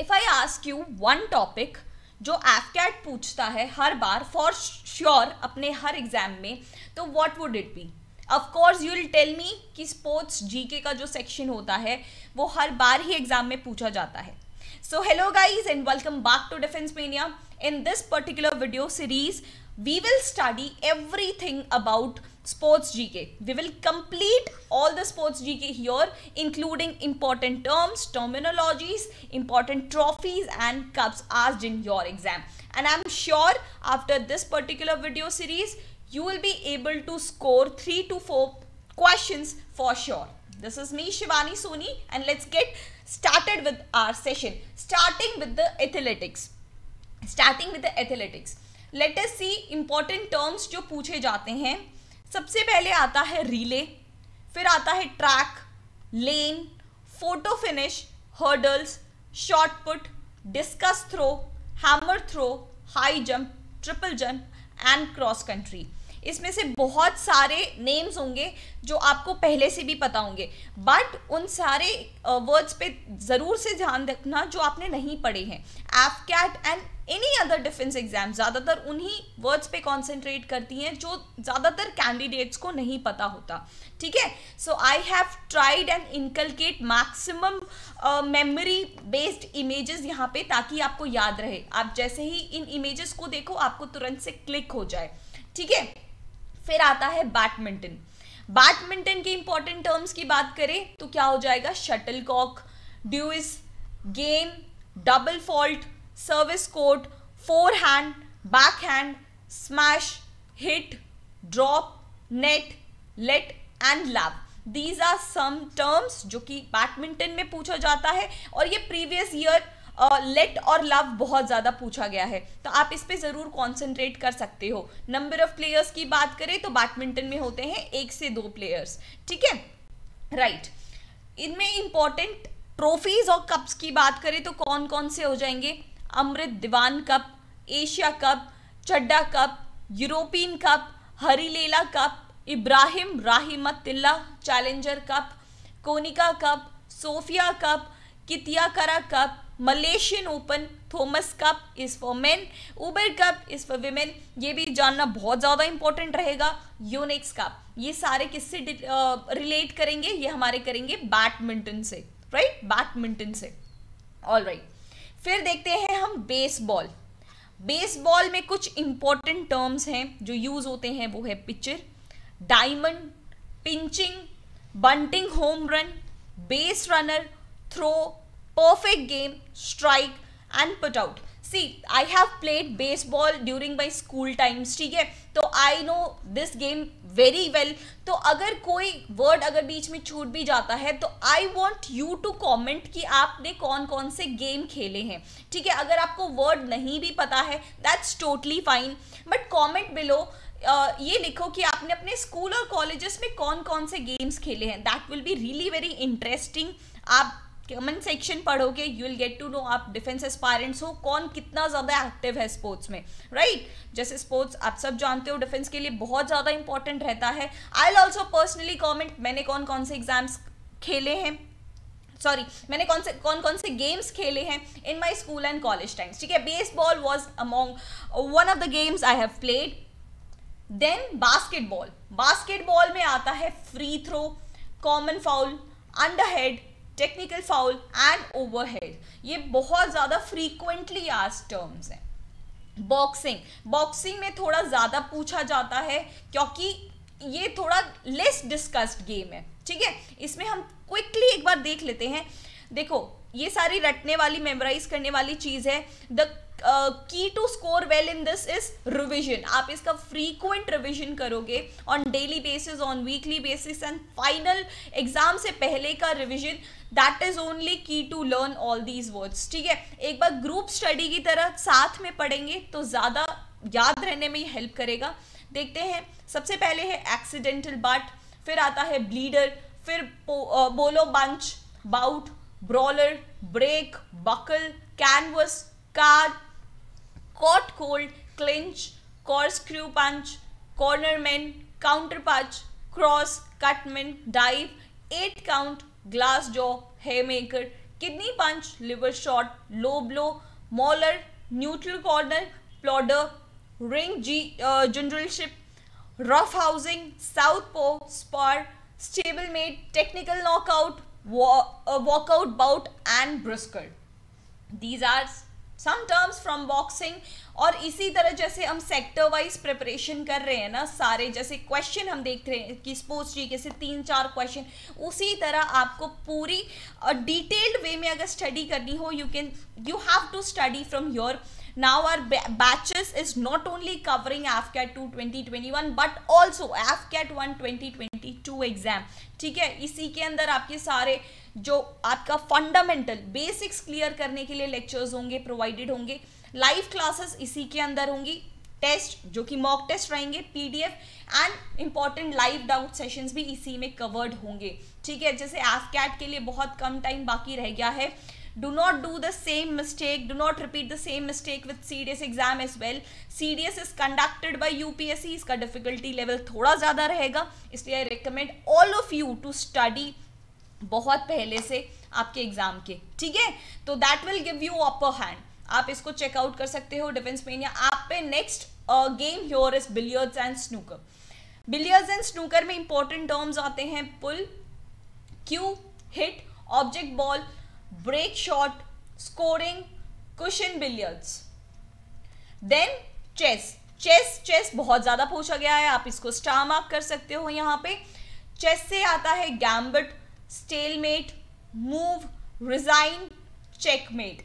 If I ask you one topic जो AFCAT पूछता है हर बार फॉर श्योर अपने हर एग्ज़ाम में तो what would it be of course you will tell me कि स्पोर्ट्स जीके का जो सेक्शन होता है, वो हर बार ही एग्ज़ाम में पूछा जाता है। So hello guys and welcome back to Defence Mania in this particular video series we will study everything about sports G K we will complete all the sports G K here including important terms terminologies important trophies and cups आज in your exam and I am sure after this particular video series you will be able to score three to four question for sure this is me Shivani Soni and let's get started with our session starting with the athletics starting with the athletics latest see important terms जो पूछे जाते हैं. सबसे पहले आता है relay फिर आता है track lane photo finish hurdles short put discus throw hammer throw high jump triple jump and cross country इसमें से बहुत सारे नेम्स होंगे जो आपको पहले से भी पता होंगे। बट उन सारे वर्ड्स पे ज़रूर से ध्यान रखना जो आपने नहीं पढ़े हैं। AFCAT and any other defence exam ज़्यादातर उन्हीं वर्ड्स पे कॉन्सेंट्रेट करती हैं जो ज़्यादातर कैंडिडेट्स को नहीं पता होता। ठीक है? So I have tried and inculcate maximum memory based images यहाँ पे ताकि आपको याद रहे। आप जैसे ही इन इमेजेस को देखो, आपको तुरंत से क्लिक हो जाए। ठीक है? फिर आता है बैडमिंटन। बैडमिंटन के इंपॉर्टेंट टर्म्स की बात करें तो क्या हो जाएगा? Shuttlecock deuce game double fault service court forehand backhand smash hit drop net let and lob these are some terms जो कि बैडमिंटन में पूछा जाता है। और ये प्रीवियस ईयर लेट और लव बहुत ज़्यादा पूछा गया है। तो आप इस पर ज़रूर कॉन्सेंट्रेट कर सकते हो। नंबर ऑफ़ प्लेयर्स की बात करें तो बैडमिंटन में होते हैं एक से दो प्लेयर्स ठीक है? राइट इनमें इंपॉर्टेंट ट्रॉफीज और कप्स की बात करें तो कौन कौन से हो जाएँगे? Amrit Diwan cup, Asia cup, Chadha cup, European cup, Harilela cup, Ibrahim Rahimtoola challenger cup, Konika cup, Sophia cup, Kitiyakara cup Malaysian open Thomas cup is for men Uber cup is for women ये भी जानना बहुत ज़्यादा important रहेगा Yonex cup ये सारे किससे relate करेंगे? ये हमारे करेंगे बैडमिंटन से राइट बैडमिंटन से. ऑल राइट फिर देखते हैं हम बेसबॉल बेसबॉल में कुछ इंपॉर्टेंट टर्म्स हैं जो यूज़ होते हैं, वो है pitcher diamond pinching bunting home run base runner throw perfect game, strike and put out. See, I have played baseball during my school times, ठीक है? तो I know this game very well तो अगर कोई वर्ड अगर बीच में छूट भी जाता है तो I want you to comment कि आपने कौन कौन से गेम खेले हैं। ठीक है? अगर आपको वर्ड नहीं भी पता है that's totally fine but comment below ये लिखो कि आपने अपने स्कूल और कॉलेजेस में कौन कौन से गेम्स खेले हैं। That will be really very interesting आप कमेंट सेक्शन पढ़ोगे you will get to know आप डिफेंस एस्पायरेंट्स हो, कौन कितना ज़्यादा एक्टिव है स्पोर्ट्स में राइट right? जैसे स्पोर्ट्स आप सब जानते हो डिफेंस के लिए बहुत ज़्यादा इंपॉर्टेंट रहता है। I will also personally comment मैंने कौन कौन से एग्ज़ाम्स खेले हैं? सॉरी मैंने कौन से, कौन कौन से गेम्स खेले हैं in my school and college times ठीक है? Baseball was among one of the games I have played then basketball basketball में आता है free throw common foul under head technical foul and overhead ये बहुत ज़्यादा फ्रीक्वेंटली आज टर्म्स हैं। बॉक्सिंग बॉक्सिंग में थोड़ा ज़्यादा पूछा जाता है क्योंकि ये थोड़ा लेस डिस्कस्ड गेम है। ठीक है? इसमें हम क्विकली एक बार देख लेते हैं। देखो, ये सारी रटने वाली मेमोराइज करने वाली चीज़ है। The key to score well in this is revision आप इसका फ्रीक्वेंट रिविजन करोगे on daily basis on weekly basis and final exam से पहले का revision that is only key to learn all these words ठीक है? एक बार ग्रुप स्टडी की तरह साथ में पढ़ेंगे तो ज़्यादा याद रहने में हेल्प करेगा। देखते हैं सबसे पहले है एक्सीडेंटल बट फिर आता है ब्लीडर फिर बोलो bunch bout brawler break buckle canvas car card caught cold, clinch, corkscrew punch, counter punch cross cross, dive at 8 count, jaw haymaker kidney punch liver shot low blow mauler neutral corner plodder ring g generalship roughhousing southpaw spar stablemate technical knockout walkout bout and brisker these are some terms from boxing और इसी तरह जैसे हम sector wise preparation कर रहे हैं ना, सारे जैसे क्वेश्चन हम देख रहे हैं कि स्पोर्ट्स जी के से तीन चार क्वेश्चन उसी तरह आपको पूरी डिटेल्ड वे में अगर स्टडी करनी हो you can you have to study from your now our batches is not only covering AFCAT 2 2021 but also AFCAT 1 2022 exam ठीक है? इसी के अंदर आपके सारे जो आपका फंडामेंटल बेसिक्स क्लियर करने के लिए लेक्चर्स होंगे प्रोवाइडेड होंगे लाइव क्लासेस इसी के अंदर होंगी टेस्ट जो कि मॉक टेस्ट रहेंगे PDF and important live doubt sessions भी इसी में कवर्ड होंगे। ठीक है, जैसे एफ़ के लिए बहुत कम टाइम बाकी रह गया है। Do not do the same mistake, do not repeat the same mistake with cds exam as well. Cds is conducted by upsc इसका difficulty level थोड़ा ज़्यादा रहेगा, इसलिए I recommend all of you to study बहुत पहले से आपके exam के, ठीक है? तो that will give you upper hand आप इसको चेकआउट कर सकते हो डिफेंस मेनिया आप पे next game your is billiards and snooker billiards and snooker में इंपॉर्टेंट टर्म्स आते हैं. Pool cue hit object ball break shot scoring cushion billiards then chess chess chess बहुत ज़्यादा पूछा गया है. आप इसको स्टार मार्क कर सकते हो यहाँ पे. चेस से आता है gambit stalemate move resign checkmate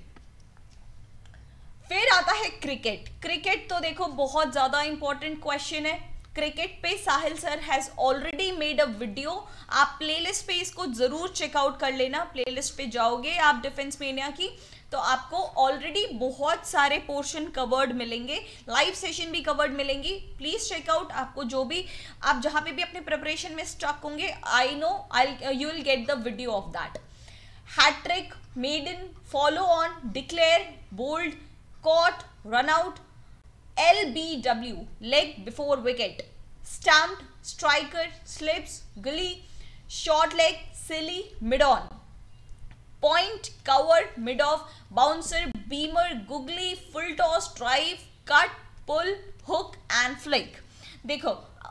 फिर आता है क्रिकेट क्रिकेट तो देखो बहुत ज़्यादा इंपॉर्टेंट क्वेश्चन है. क्रिकेट पे Sahil sir has already made a video आप प्लेलिस्ट पे इसको ज़रूर चेकआउट कर लेना. प्लेलिस्ट पे जाओगे आप डिफेंस मेनिया की. तो आपको ऑलरेडी बहुत सारे पोर्शन कवर्ड मिलेंगे लाइव सेशन भी कवर्ड मिलेंगी प्लीज़ चेकआउट आपको जो भी आप जहाँ पे भी अपने प्रिपरेशन में स्टक होंगे I know I you will get the video of that hat-trick maiden follow on declare bowled caught run out LBW, leg before wicket. Stamped, striker, slips, gully, short leg, silly, mid on. Point, covered, mid off bouncer beamer googly full toss drive cut pull hook and flick. देखो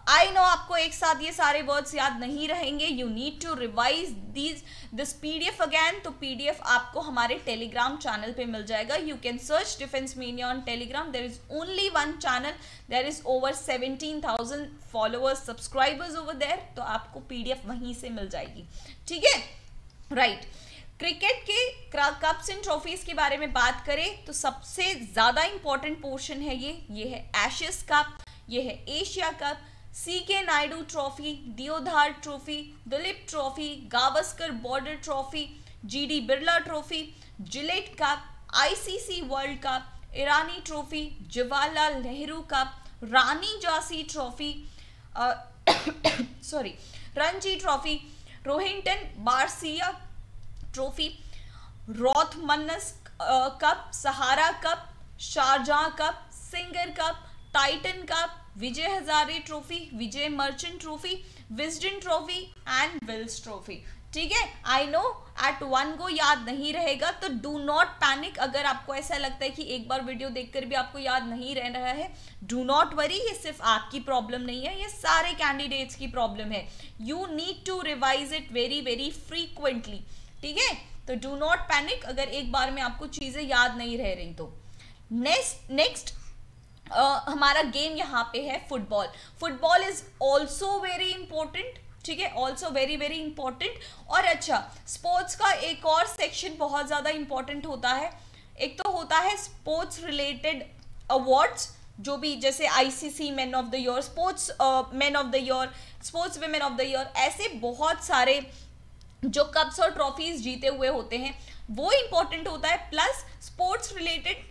I no आपको एक साथ ये सारे words याद नहीं रहेंगे। You need to revise these this PDF again तो पीडीएफ आपको हमारे टेलीग्राम चैनल पे मिल जाएगा। You can search Defence Mania on Telegram there is only one channel there is over seventeen thousand followers subscribers over there तो आपको PDF वहीं से मिल जाएगी। ठीक है? Right right. क्रिकेट के कप्स एंड ट्रॉफीज के बारे में बात करें तो सबसे ज़्यादा इंपॉर्टेंट पोर्शन है ये। ये है एशेस कप ये है Asia cup C K Naidu trophy Deodhar trophy Dilip trophy Gavaskar Border trophy G D Birla trophy Gillette cup ICC world cup Irani trophy Jawaharlal Nehru cup Rani जासी trophy sorry Ranji trophy Rohinton Baria trophy Rothmans cup, Sahara cup, Sharjah cup, Singer cup, Titan cup, Vijay Hazare trophy, Vijay Merchant trophy, Wisden trophy and Wills trophy. ठीक है? I know at one go याद नहीं रहेगा तो do not panic अगर आपको ऐसा लगता है कि एक बार वीडियो देखकर भी आपको याद नहीं रह रहा है डू नॉट वरी ये सिर्फ़ आपकी प्रॉब्लम नहीं है, ये सारे कैंडिडेट्स की प्रॉब्लम है। You need to revise it very very frequently ठीक है? तो डू नॉट पैनिक अगर एक बार में आपको चीज़ें याद नहीं रह रही तो। नेक्स्ट नेक्स्ट Uh, हमारा गेम यहाँ पे है football football is also very important ठीक है? ऑल्सो वेरी वेरी इंपॉर्टेंट और अच्छा स्पोर्ट्स का एक और सेक्शन बहुत ज़्यादा इंपॉर्टेंट होता है। एक तो होता है स्पोर्ट्स रिलेटेड अवार्ड्स जो भी जैसे ICC man of the year sportsman of the year sportswomen of the year ऐसे बहुत सारे जो कप्स और ट्रॉफीज जीते हुए होते हैं, वो इंपॉर्टेंट होता है plus sports related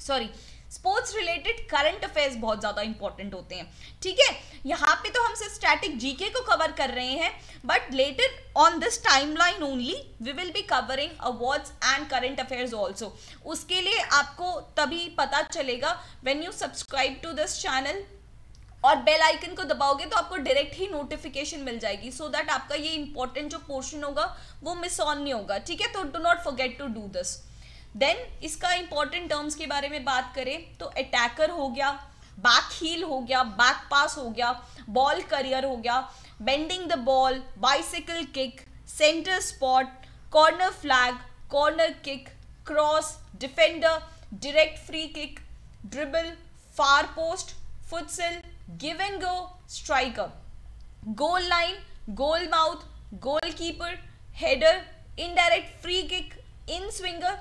sorry sports related current affairs बहुत ज़्यादा इंपॉर्टेंट होते हैं। ठीक है? यहाँ पे तो हम सिर्फ़ स्टैटिक जीके को कवर कर रहे हैं but later on this timeline only we will be covering awards and current affairs also उसके लिए आपको तभी पता चलेगा when you subscribe to this channel और बेल आइकन को दबाओगे तो आपको डायरेक्ट ही नोटिफिकेशन मिल जाएगी सो so दैट आपका ये इंपॉर्टेंट जो पोर्शन होगा, वो मिस ऑन नहीं होगा, ठीक है? तो do not forget to do this then इसका इंपॉर्टेंट टर्म्स के बारे में बात करें तो अटैकर हो गया बैक हील हो गया बैक पास हो गया बॉल करियर हो गया bending the ball bicycle kick centre spot corner flag corner kick cross defender direct free kick dribble far post futsal give and go striker goal line goal mouth goal keeper header indirect free kick in swinger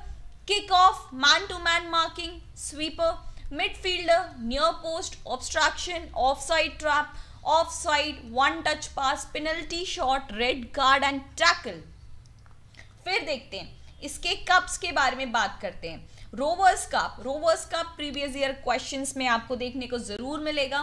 kick off man to man marking sweeper midfielder, near post, obstruction, offside trap, offside, one touch pass, penalty shot, red card and tackle. फिर देखते हैं, इसके cups के बारे में बात करते हैं। Rovers cup Rovers cup previous year questions में आपको देखने को ज़रूर मिलेगा।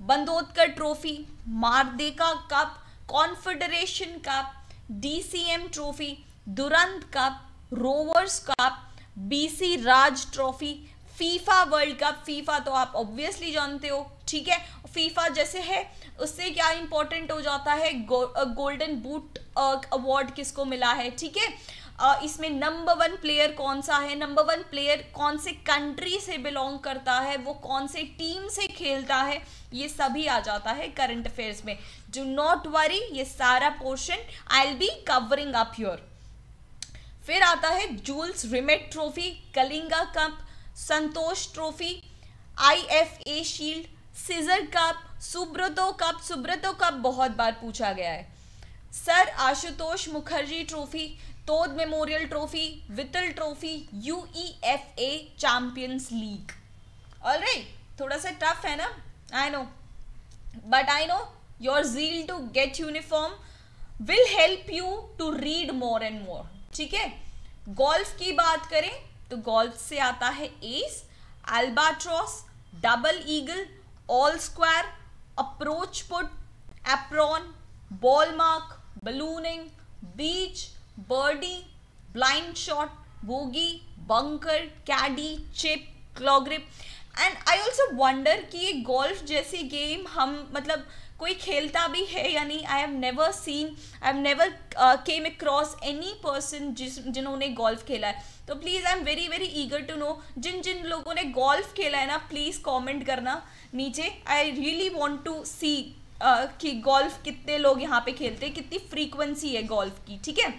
Bandodkar trophy, Merdeka cup, Confederation cup, DCM trophy, Durand cup, Rovers cup, BC Raj trophy, FIFA world cup. FIFA तो आप ऑब्वियसली जानते हो, ठीक है? फीफा जैसे है उससे क्या इंपॉर्टेंट हो जाता है? गो, गोल्डन बूट अवार्ड किसको मिला है? ठीक है? इसमें नंबर वन प्लेयर कौन सा है? नंबर वन प्लेयर कौन से कंट्री से बिलोंग करता है? वो कौन से टीम से खेलता है? ये सभी आ जाता है करंट अफेयर्स में। डू नॉट वरी ये सारा portion I will be covering up your फिर आता है Jules Rimet trophy Kalinga cup Santosh trophy I F A shield Caesar cup, Subroto cup Subroto cup बहुत बार पूछा गया है। Sir Ashutosh Mukherjee trophy, Todd memorial trophy, Vittal trophy U E F A champions league all थोड़ा सा tough है ना? I know but I know your zeal to get uniform will help you to read more and more ठीक है? Golf की बात करें तो गोल्फ से आता है ace albatross double eagle all square approach putt apron ball mark ballooning beach birdie blind shot bogey bunker caddie chip claw grip and I also wonder कि ये गोल्फ जैसी गेम हम मतलब कोई खेलता भी है या नहीं I have never seen I have never came across any person जिस, जिन्होंने गोल्फ खेला है। तो please I am very very eager to know जिन जिन लोगों ने गोल्फ खेला है ना प्लीज़ कॉमेंट करना नीचे। I really want to see कि गोल्फ कितने लोग यहाँ पे खेलते हैं, कितनी फ्रीक्वेंसी है गोल्फ की, ठीक है?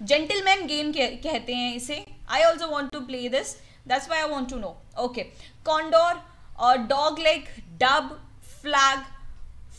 जेंटलमैन गेम कहते हैं इसे। I also want to play this that's why I want to know okay condor dog leg dub flag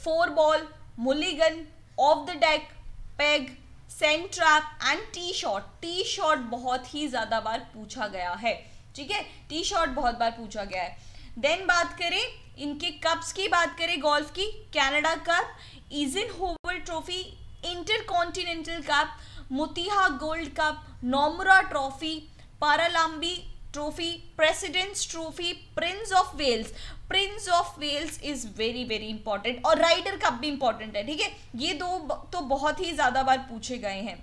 four ball mulligan off the deck peg sand trap and tee shot tee shot बहुत ही ज़्यादा बार पूछा गया है। ठीक है? Tee shot बहुत बार पूछा गया है। देन बात करें इनके कप्स की, बात करें गोल्फ की। Canada cup Eisenhower trophy inter continental cup Muthiah gold cup Nomura trophy पारालाम्बी trophy Presidents trophy Prince of Wales Prince of Wales is very very important और राइडर कप भी इंपॉर्टेंट है, ठीक है? ये दो तो बहुत ही ज़्यादा बार पूछे गए हैं।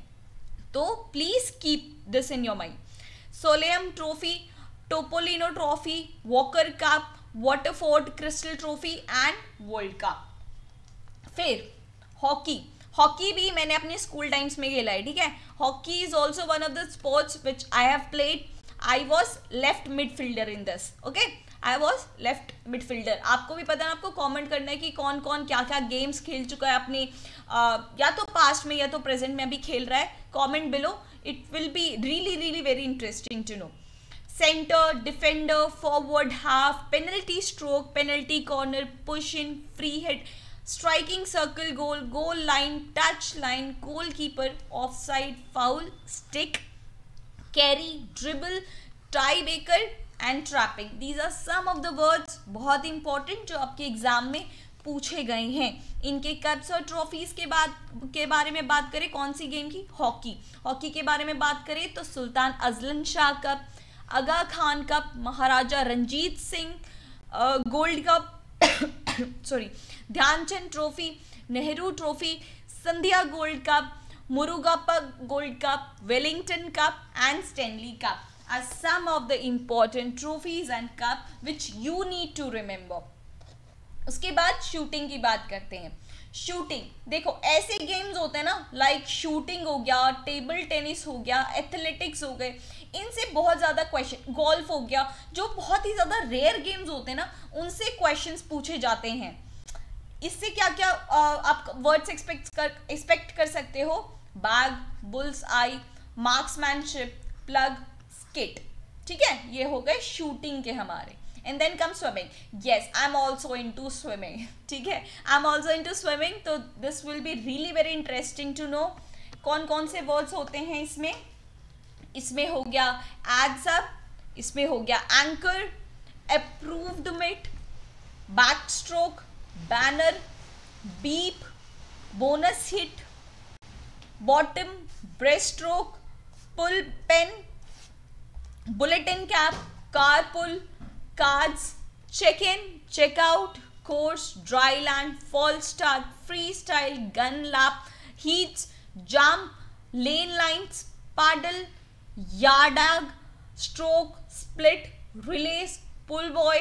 तो please keep this in your mind Solheim trophy Topolino trophy Walker cup Waterford crystal trophy and world cup फिर हॉकी हॉकी भी मैंने अपने स्कूल टाइम्स में खेला है, ठीक है? Hockey is also one of the sports which I have played I was left midfielder in this okay I was left midfielder आपको भी पता है, आपको कॉमेंट करना है कि कौन कौन क्या क्या गेम्स खेल चुका है अपने या तो पास्ट में या तो प्रेजेंट में अभी खेल रहा है। Comment below it will be really really very interesting to know centre defender forward half penalty stroke penalty corner push in free head striking circle goal goal line touch line goal keeper off side foul stick. Carry, dribble, tie baker and trapping these are some of the words बहुत important जो आपके exam में पूछे गए हैं। इनके cups और trophies के बाद, के बारे में बात करें, कौन सी गेम की? हॉकी। हॉकी के बारे में बात करें तो सुल्तान Azlan Shah cup Aga Khan cup Maharaja Ranjit Singh gold cup sorry Dhyanchand trophy Nehru trophy Sandhya gold cup Murugappa gold cup Wellington cup and Stanley cup are some of the important trophies and cup which you need to remember. उसके बाद shooting की बात करते हैं shooting देखो ऐसे games होते हैं ना लाइक शूटिंग हो गया टेबल टेनिस हो गया एथलेटिक्स हो गए, इनसे बहुत ज़्यादा क्वेश्चन गोल्फ हो गया, जो बहुत ही ज़्यादा रेयर गेम्स होते हैं ना, उनसे क्वेश्चंस पूछे जाते हैं इससे क्या क्या आप वर्ड्स एक्सपेक्ट कर एक्सपेक्ट कर सकते हो? Bag bulls eye marksmanship plug skeet ठीक है? ये हो गए शूटिंग के हमारे. And then come swimming yes I am also into swimming ठीक है? I am also into swimming तो this will be really very interesting to know कौन कौन से वर्ड्स होते हैं इसमें? इसमें हो गया एड्स अप इसमें हो गया anchor approved meet back stroke banner beep bonus hit bottom breast stroke pull pen bulletin cap car pull cards check in checkout course dry land fall start free style gun lap heat jump lane lines paddle yardage stroke split relays pull buoy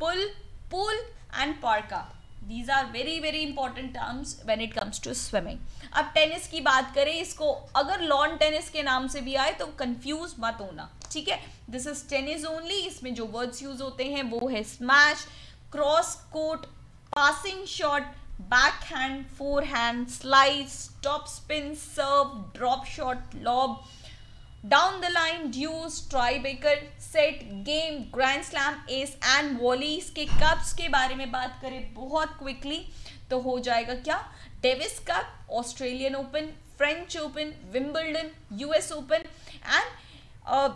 pull pull and पार्कअप These are very very important terms when it comes to swimming अब tennis की बात करें, इसको अगर lawn tennis के नाम से भी आए तो कंफ्यूज मत होना, ठीक है? दिस इज़ टेनिस ओनली इसमें जो वर्ड्स यूज़ होते हैं, वो है smash cross court passing shot back hand fore hand slice top spin serve drop shot lob down the line deuce tie breaker set game grand slam ace and volleys के cups के बारे में बात करें बहुत क्विकली तो हो जाएगा क्या? Davis cup Australian open French open Wimbledon US open and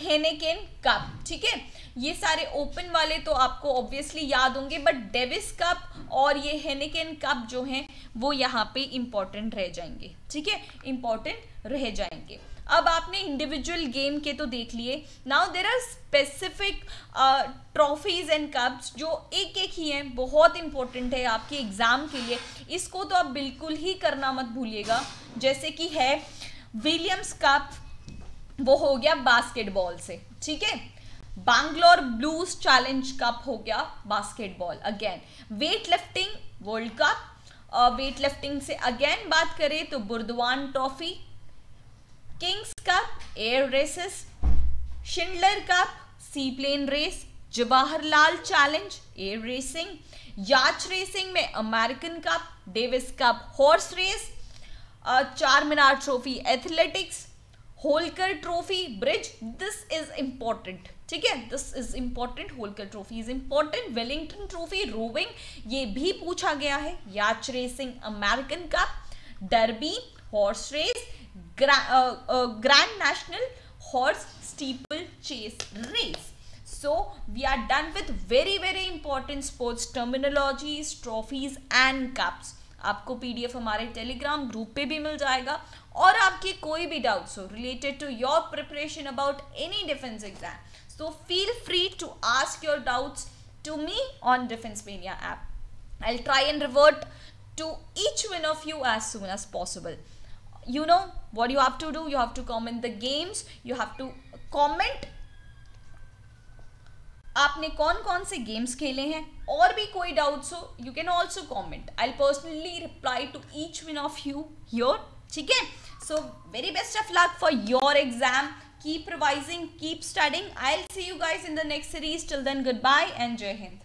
Heineken cup ठीक है? ये सारे ओपन वाले तो आपको ऑब्वियसली याद होंगे बट डेविस कप और ये हेनेकेन कप जो हैं, वो यहाँ पे इंपॉर्टेंट रह जाएँगे, ठीक है? इंपॉर्टेंट रह जाएँगे। अब आपने इंडिविजुअल गेम के तो देख लिए. Now there are specific trophies and cups जो एक एक ही हैं, बहुत इंपॉर्टेंट है आपके एग्ज़ाम के लिए. इसको तो आप बिल्कुल ही करना मत भूलिएगा. जैसे कि है विलियम्स कप वो हो गया बास्केटबॉल से, ठीक है? बैंगलोर ब्लूज चैलेंज कप हो गया basketball again weight lifting world cup weight lifting से अगेन बात करें तो Burdwan trophy kings cup air races Schindler cup sea plane race Jawaharlal challenge air racing yacht racing में American cup Davis cup horse race Char Minar trophy athletics Holkar trophy bridge this is important ठीक है? This is important Holkar trophy is important Wellington trophy rowing ये भी पूछा गया है. Yacht racing American cup Derby horse race Grand national horse steeplechase race so we are done with very very important sports terminologies trophies and cups आपको PDF हमारे Telegram group पे भी मिल जाएगा और आपके कोई भी डाउट्स हो related to your preparation about any defence exam so feel free to ask your doubts to me on Defense Mania app. I'll try and revert to each one of you as soon as possible. you know, what you have to do, you have to comment the games, you have to comment. आपने कौन कौन से games खेले हैं? और भी कोई doubts हो you can also comment I personally reply to each one of you your ठीक है? So very best of luck for your exam keep revising keep studying I'll see you guys in the next series till then good bye and Jai Hind